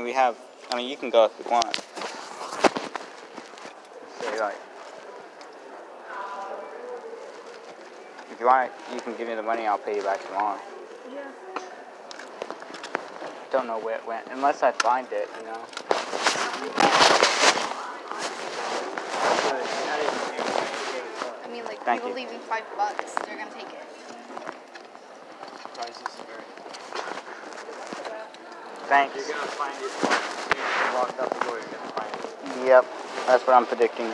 mean, we have. I mean, you can go if you want. Say like, if you want, you can give me the money. I'll pay you back tomorrow. Yeah. Don't know where it went, unless I find it. You know. I mean, like, Thank people you. leaving five bucks, they're gonna take it. Prices are Thanks. You're gonna find it. You walk out the door, you're gonna find it. Yep, that's what I'm predicting.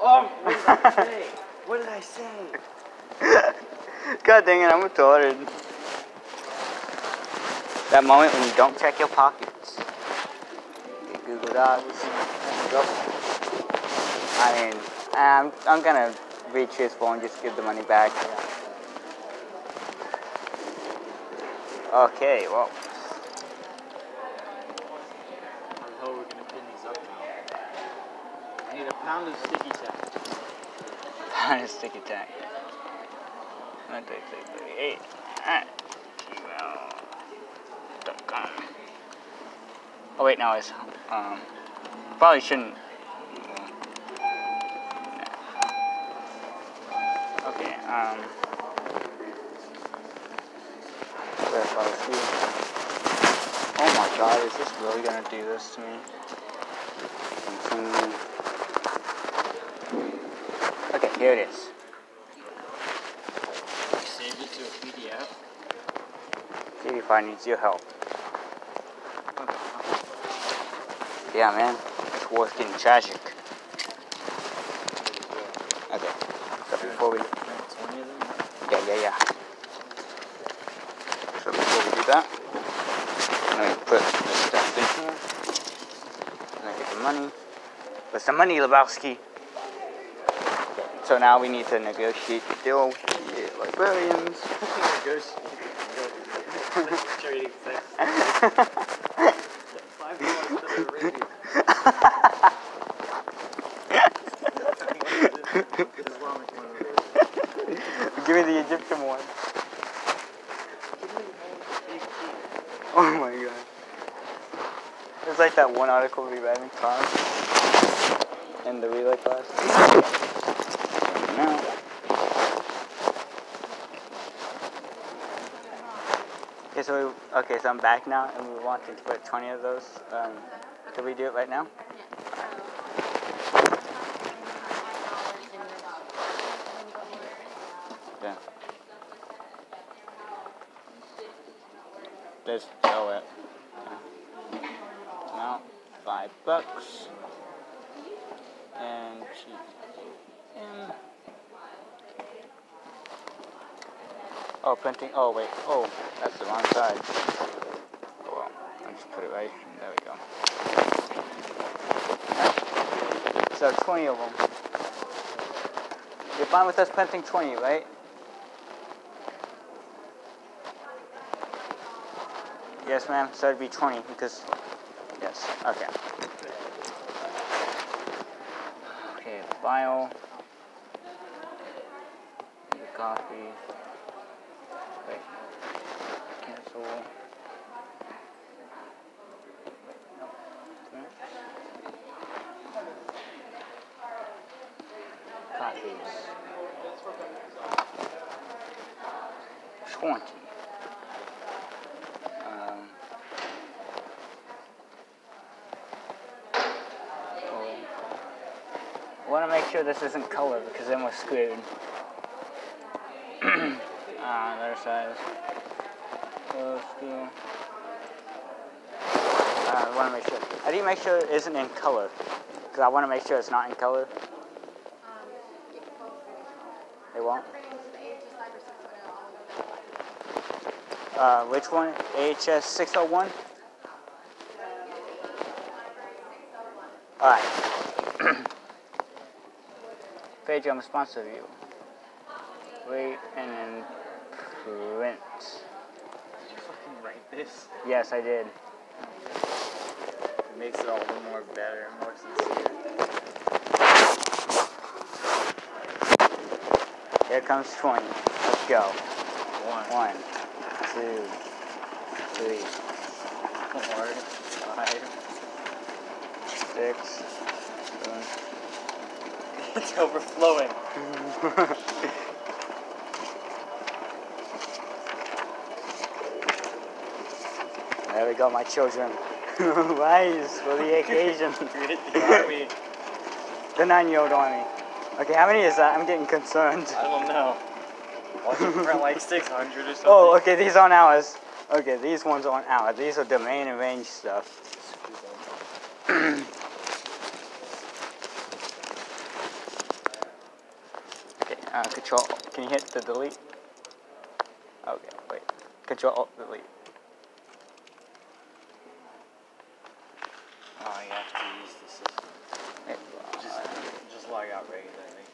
Oh, what did I say? What did I say? God dang it, I'm retarded. That moment when you don't check your pockets. Get Google Docs. I mean, I'm, I'm gonna be truthful and just give the money back. Okay, well, How the hell are we gonna pin these up now? I need a pound of sticky tack. on a sticky tack. One, two, three, three, eight. Alright. Gmail.com. Oh wait, no, it's um probably shouldn't. Okay, um. Verify receipt. Oh my god, is this really gonna do this to me? Continue. Okay, here it is. You saved it to a PDF. PewDiePie needs your help. Yeah, man. This war's getting tragic. Okay. So before we... Twenty of them. Yeah, yeah, yeah. So before we do that, I'm going to put this stuff in here. I'm going to get the money. What's the money, Lebowski? So now we need to negotiate the deal with the librarians. Trading. Five dollars for the radio. Islamic one of those. Give me the Egyptian one. Oh my god. It's like that one article we read in class. In the relay class. No. Okay, so we, okay, so I'm back now, and we want to put 20 of those. Um, could we do it right now? There's oh it. Now five bucks. And in. Oh printing oh wait. Oh, that's the wrong side. Oh well. I'll just put it right. There we go. So twenty of them. You're fine with us printing twenty, right? Yes, ma'am. So it'd be 20 because. Yes. Okay. Okay, file. The coffee. Wait. Cancel. Coffees. 20. Um, I want to make sure this isn't color because then we're screwed. ah, their size. Close to. Uh, I want to make sure. How do you make sure it isn't in color? Because I want to make sure it's not in color. They won't. Uh, which one? AHS 601? Alright. Patreon sponsor you. Wait and print. Did you fucking write this? Yes, I did. It makes it all the more better and more sincere. Here comes 20. Let's go. One. One, two, three, four, five, six, seven it's overflowing. there we go, my children. Rice for the occasion. The the nine-year-old army. Okay, how many is that? I'm getting concerned. I don't know. Watch like 600 or oh, something. Oh, okay, these aren't ours. Okay, these ones aren't ours. These are domain and range stuff. uh, control. Can you hit the delete? Okay, wait. Control alt delete. Oh, you have to use the system. Wait, Just, just log out regular.